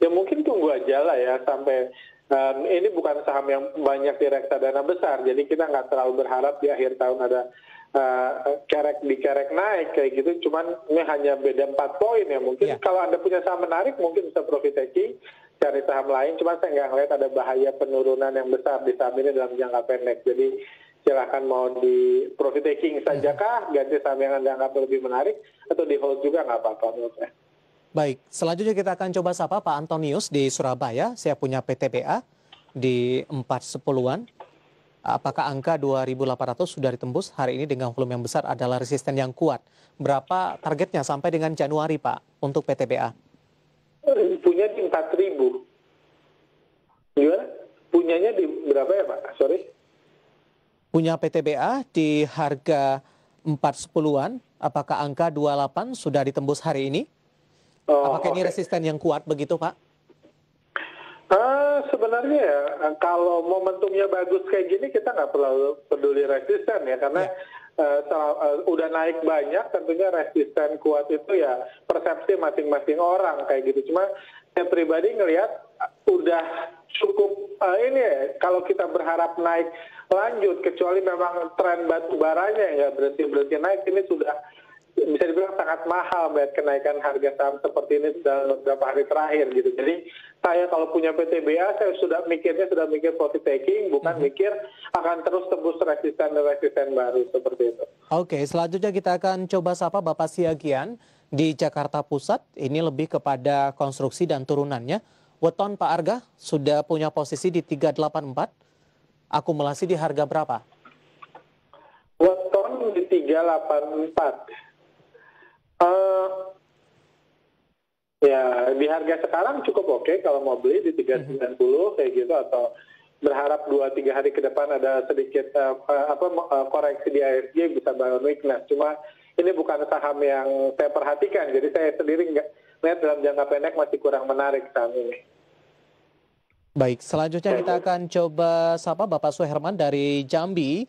Ya mungkin tunggu aja lah ya sampai um, ini bukan saham yang banyak di reksadana besar, jadi kita nggak terlalu berharap di akhir tahun ada uh, kerek di kerek naik kayak gitu. Cuman ini hanya beda 4 poin ya. Mungkin yeah. kalau anda punya saham menarik mungkin bisa profit taking cari saham lain, cuma saya nggak ngeliat ada bahaya penurunan yang besar di saham ini dalam jangka pendek. Jadi silahkan mau di profit taking saja kah, ganti saham yang anda anggap lebih menarik, atau di hold juga nggak apa-apa menurut saya. Baik, selanjutnya kita akan coba sapa Pak Antonius di Surabaya. Saya punya PTBA di 410-an. Apakah angka 2.800 sudah ditembus hari ini dengan volume yang besar adalah resisten yang kuat? Berapa targetnya sampai dengan Januari Pak untuk PTBA? punya di empat ribu gimana punyanya di berapa ya pak sorry punya PTBA di harga empat sepuluhan apakah angka 28 sudah ditembus hari ini oh, apakah okay. ini resisten yang kuat begitu pak Uh, sebenarnya ya kalau momentumnya bagus kayak gini kita nggak perlu peduli resisten ya karena yeah uh, uh, udah naik banyak tentunya resisten kuat itu ya persepsi masing-masing orang kayak gitu cuma saya pribadi ngelihat udah cukup uh, ini ya kalau kita berharap naik lanjut kecuali memang tren batu baranya ya berhenti berhenti naik ini sudah bisa dibilang sangat mahal melihat kenaikan harga saham seperti ini dalam beberapa hari terakhir gitu. Jadi saya kalau punya PTBA saya sudah mikirnya sudah mikir profit taking bukan mm-hmm. mikir akan terus tembus resisten resisten baru seperti itu. Oke, selanjutnya kita akan coba sapa Bapak Siagian di Jakarta Pusat. Ini lebih kepada konstruksi dan turunannya. Weton Pak Arga sudah punya posisi di 384. Akumulasi di harga berapa? Weton di 384 Uh, ya di harga sekarang cukup oke okay kalau mau beli di 390 mm-hmm. kayak gitu atau berharap dua tiga hari ke depan ada sedikit uh, apa uh, koreksi di ASG bisa bangun weakness. Cuma ini bukan saham yang saya perhatikan, jadi saya sendiri nggak lihat dalam jangka pendek masih kurang menarik saham ini. Baik, selanjutnya kita akan coba sapa Bapak Suherman dari Jambi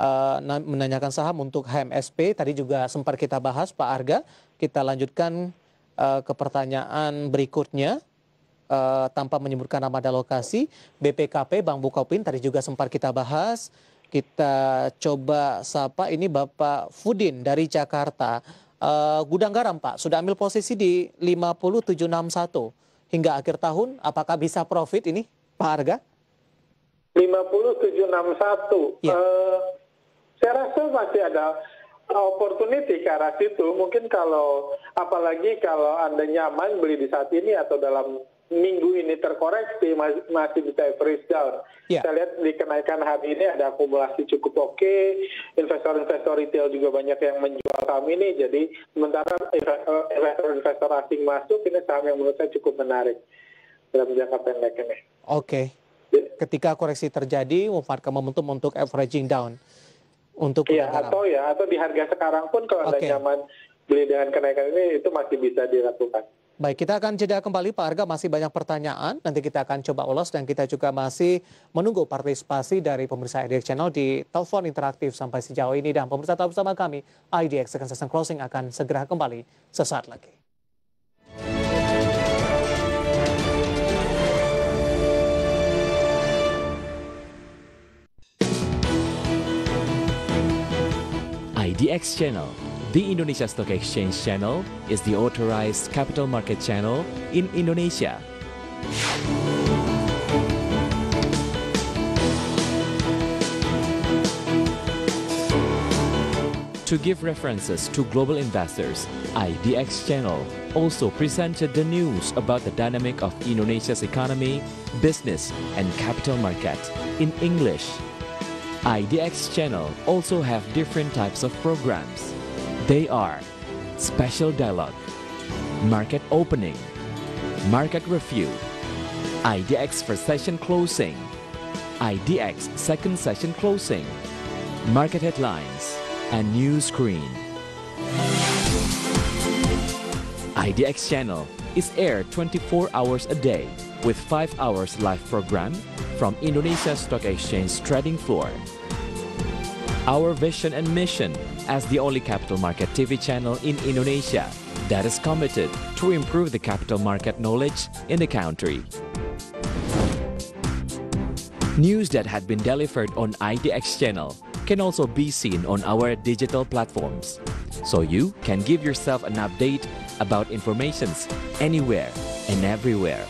uh, menanyakan saham untuk HMSP. Tadi juga sempat kita bahas Pak Arga. Kita lanjutkan uh, ke pertanyaan berikutnya. Uh, tanpa menyebutkan nama dan lokasi, BPKP Bang Bukopin tadi juga sempat kita bahas. Kita coba sapa ini Bapak Fudin dari Jakarta. Uh, gudang garam Pak, sudah ambil posisi di 50761 hingga akhir tahun. Apakah bisa profit ini Pak Arga? 50761. Ya. Uh, saya rasa masih ada opportunity ke arah situ. Mungkin kalau apalagi kalau Anda nyaman beli di saat ini atau dalam minggu ini terkoreksi masih bisa average down. Yeah. Saya lihat di kenaikan hari ini ada akumulasi cukup oke, investor-investor retail juga banyak yang menjual saham ini, jadi sementara investor-investor asing masuk ini saham yang menurut saya cukup menarik dalam jangka pendek ini. Oke. Okay. Ketika koreksi terjadi, memanfaatkan momentum untuk averaging down untuk Iya, atau ya atau di harga sekarang pun kalau okay. ada nyaman beli dengan kenaikan ini itu masih bisa dilakukan. Baik, kita akan jeda kembali Pak Harga masih banyak pertanyaan. Nanti kita akan coba ulas dan kita juga masih menunggu partisipasi dari pemirsa IDX Channel di telepon interaktif sampai sejauh ini. Dan pemirsa tetap bersama kami, IDX Second Session Closing akan segera kembali sesaat lagi. IDX Channel. The Indonesia Stock Exchange channel is the authorized capital market channel in Indonesia. To give references to global investors, IDX Channel also presented the news about the dynamic of Indonesia's economy, business, and capital market in English. IDX Channel also have different types of programs. They are Special Dialogue, Market Opening, Market Review, IDX First Session Closing, IDX Second Session Closing, Market Headlines, and News Screen. IDX channel is aired 24 hours a day with 5 hours live program from Indonesia Stock Exchange trading floor. Our vision and mission as the only capital market TV channel in Indonesia that is committed to improve the capital market knowledge in the country. News that had been delivered on IDX channel can also be seen on our digital platforms. So you can give yourself an update about informations anywhere and everywhere.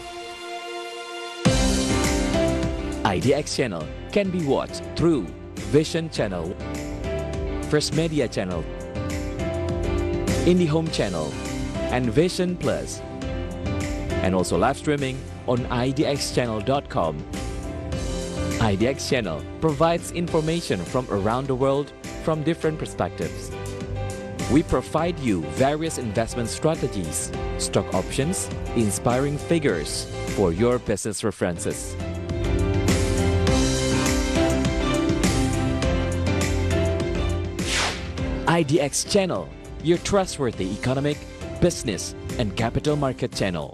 IDX channel can be watched through Vision channel, First Media channel, IndiHome channel, and Vision Plus. And also live streaming on idxchannel.com IDX channel provides information from around the world from different perspectives. We provide you various investment strategies, stock options, inspiring figures for your business references. IDX channel, your trustworthy economic, business, and capital market channel.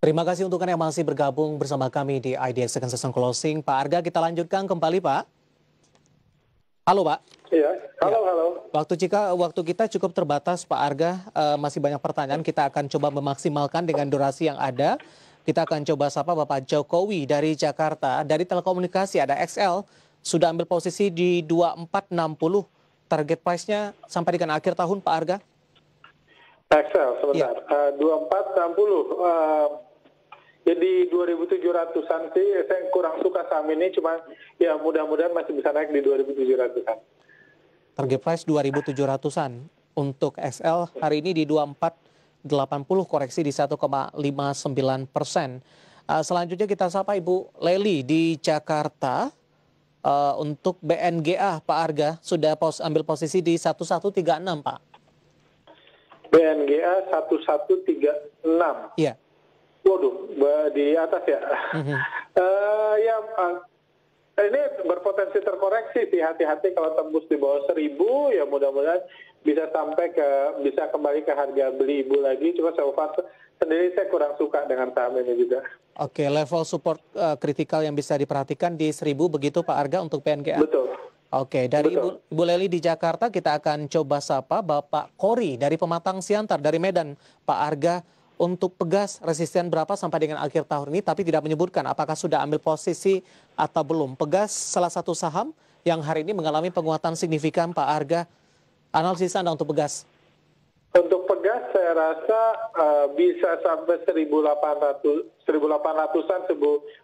Terima kasih untuk Anda yang masih bergabung bersama kami di IDX Second Session Closing. Pak Arga, kita lanjutkan kembali, Pak. Halo, Pak. Iya, halo, halo. Waktu jika waktu kita cukup terbatas, Pak Arga, uh, masih banyak pertanyaan. Kita akan coba memaksimalkan dengan durasi yang ada. Kita akan coba sapa Bapak Jokowi dari Jakarta. Dari telekomunikasi ada XL, sudah ambil posisi di 2460. Target price-nya sampai dengan akhir tahun, Pak Arga? XL, sebentar. Ya. Uh, 2460. Uh, jadi 2.700-an sih, saya kurang suka saham ini, cuma ya mudah-mudahan masih bisa naik di 2.700-an. Target price 2.700-an. Untuk XL hari ini di 2480 koreksi di 1,59 persen. Uh, selanjutnya kita sapa Ibu Leli di Jakarta. Uh, untuk BNGA Pak Arga sudah pos, ambil posisi di 1136 Pak. BNGA 1136. Iya. Waduh, di atas ya. Mm-hmm. uh, ya, ini berpotensi terkoreksi sih. Hati-hati kalau tembus di bawah seribu, ya mudah-mudahan bisa sampai ke bisa kembali ke harga beli ibu lagi. Cuma so far sendiri saya kurang suka dengan saham ini juga. Oke, level support uh, kritikal yang bisa diperhatikan di seribu begitu Pak Arga untuk PNGA? Betul. Oke, dari Ibu, Ibu Leli di Jakarta kita akan coba sapa Bapak Kori dari Pematang Siantar dari Medan. Pak Arga, untuk pegas resisten berapa sampai dengan akhir tahun ini, tapi tidak menyebutkan apakah sudah ambil posisi atau belum. Pegas salah satu saham yang hari ini mengalami penguatan signifikan, Pak Arga. Analisis Anda untuk pegas. Untuk pegas saya rasa uh, bisa sampai 1.800 1.800-an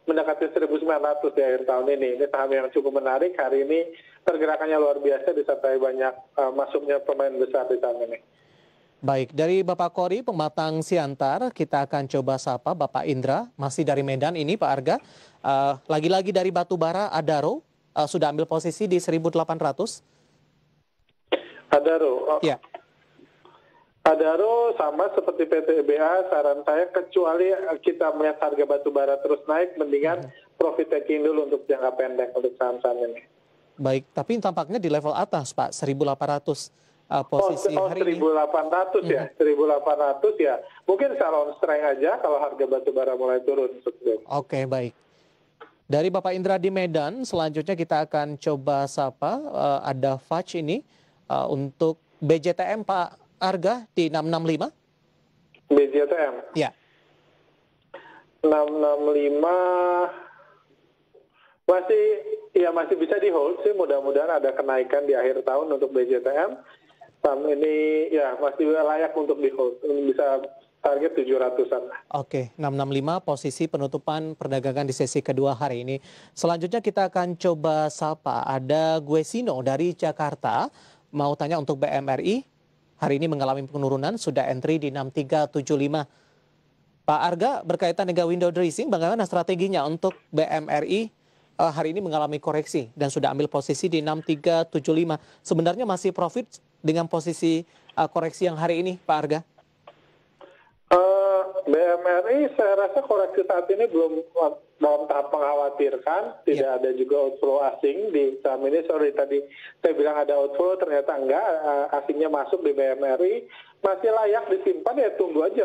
mendekati 1.900 di akhir tahun ini. Ini saham yang cukup menarik. Hari ini pergerakannya luar biasa disertai banyak uh, masuknya pemain besar di saham ini. Baik, dari Bapak Kori, Pematang Siantar, kita akan coba sapa Bapak Indra, masih dari Medan ini Pak Arga. Uh, lagi-lagi dari Batubara, Adaro, uh, sudah ambil posisi di 1.800. Adaro, oh. ya. Adaro sama seperti PTBA, saran saya kecuali kita melihat harga batubara terus naik, mendingan hmm. profit taking dulu untuk jangka pendek untuk saham-saham ini. Baik, tapi tampaknya di level atas Pak, 1.800 uh, posisi oh, oh, hari 1800 ini. ya, hmm. 1800 ya. Mungkin salon strength aja kalau harga batu bara mulai turun. Oke, okay, baik. Dari Bapak Indra di Medan, selanjutnya kita akan coba sapa uh, ada Fach ini uh, untuk BJTM Pak Arga di 665. BJTM? Ya. 665 masih ya masih bisa di hold sih mudah-mudahan ada kenaikan di akhir tahun untuk BJTM saham ini ya masih layak untuk di hold bisa target 700-an. Oke, 665 posisi penutupan perdagangan di sesi kedua hari ini. Selanjutnya kita akan coba sapa. Ada Guesino dari Jakarta. Mau tanya untuk BMRI, hari ini mengalami penurunan, sudah entry di 6375. Pak Arga, berkaitan dengan window dressing, bagaimana strateginya untuk BMRI uh, hari ini mengalami koreksi dan sudah ambil posisi di 6375. Sebenarnya masih profit dengan posisi uh, koreksi yang hari ini, Pak Arga? BMRI saya rasa koreksi saat ini belum dalam tahap mengkhawatirkan, tidak yeah. ada juga outflow asing di saham ini. Sorry tadi saya bilang ada outflow, ternyata enggak, eh, asingnya masuk di BMRI, masih layak disimpan ya tunggu aja.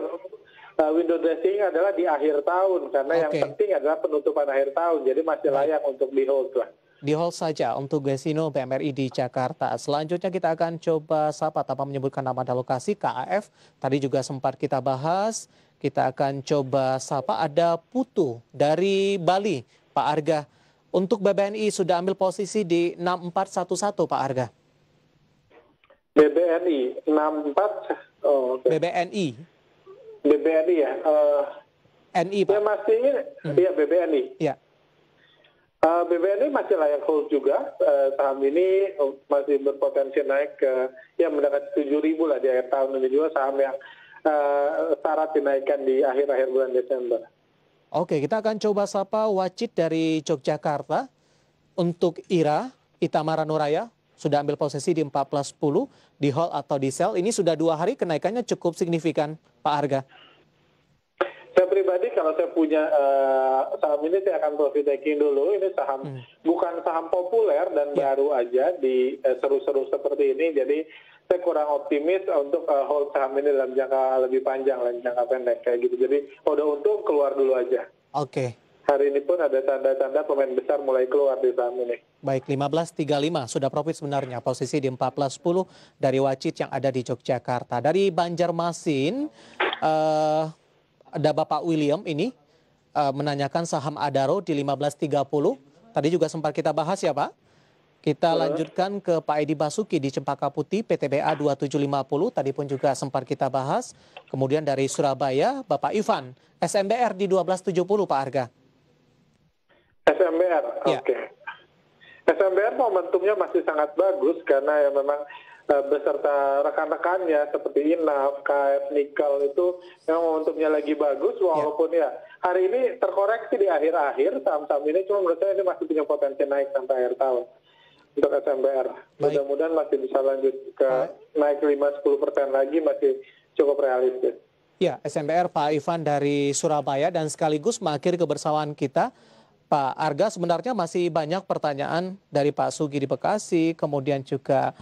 Uh, window dressing adalah di akhir tahun karena okay. yang penting adalah penutupan akhir tahun, jadi masih layak untuk di hold lah di hall saja untuk Gesino BMRI di Jakarta. Selanjutnya kita akan coba sapa tanpa menyebutkan nama dan lokasi KAF. Tadi juga sempat kita bahas. Kita akan coba sapa ada Putu dari Bali, Pak Arga. Untuk BBNI sudah ambil posisi di 6411 Pak Arga. BBNI 64 oh, okay. BBNI. BBNI ya. Uh, NI Pak. Ya masih hmm. ya BBNI. Ya. Uh, BBNI masih layak hold juga. Uh, saham ini masih berpotensi naik ke ya mendekati 7.000 lah di akhir tahun ini juga saham yang uh, syarat dinaikkan di akhir-akhir bulan Desember. Oke, kita akan coba sapa Wacit dari Yogyakarta. Untuk Ira, Itamara Nuraya, sudah ambil posisi di 14.10 di hold atau di sell. Ini sudah dua hari kenaikannya cukup signifikan, Pak Harga. Saya pribadi kalau saya punya uh, saham ini saya akan profit taking dulu. Ini saham hmm. bukan saham populer dan ya. baru aja di uh, seru-seru seperti ini. Jadi saya kurang optimis untuk uh, hold saham ini dalam jangka lebih panjang, dalam jangka pendek kayak gitu. Jadi udah untung keluar dulu aja. Oke. Okay. Hari ini pun ada tanda-tanda pemain besar mulai keluar di saham ini. Baik, 15.35 sudah profit sebenarnya posisi di 14.10 dari Wacit yang ada di Yogyakarta. Dari Banjarmasin, uh, ada Bapak William ini uh, menanyakan saham Adaro di 15.30. Tadi juga sempat kita bahas ya Pak. Kita lanjutkan ke Pak Edi Basuki di Cempaka Putih PTBA 2750. Tadi pun juga sempat kita bahas. Kemudian dari Surabaya Bapak Ivan SMBR di 1270 Pak Arga. SMBR, ya. oke. Okay. SMBR momentumnya masih sangat bagus karena ya memang beserta rekan-rekannya seperti INAF, KF, Nikel itu memang momentumnya lagi bagus ya. walaupun ya. ya hari ini terkoreksi di akhir-akhir saham-saham ini cuma menurut saya ini masih punya potensi naik sampai akhir tahun untuk SMBR. Mudah-mudahan masih bisa lanjut ke Baik. naik 5-10 persen lagi masih cukup realistis. Ya, SMBR Pak Ivan dari Surabaya dan sekaligus mengakhiri kebersamaan kita. Pak Arga sebenarnya masih banyak pertanyaan dari Pak Sugi di Bekasi, kemudian juga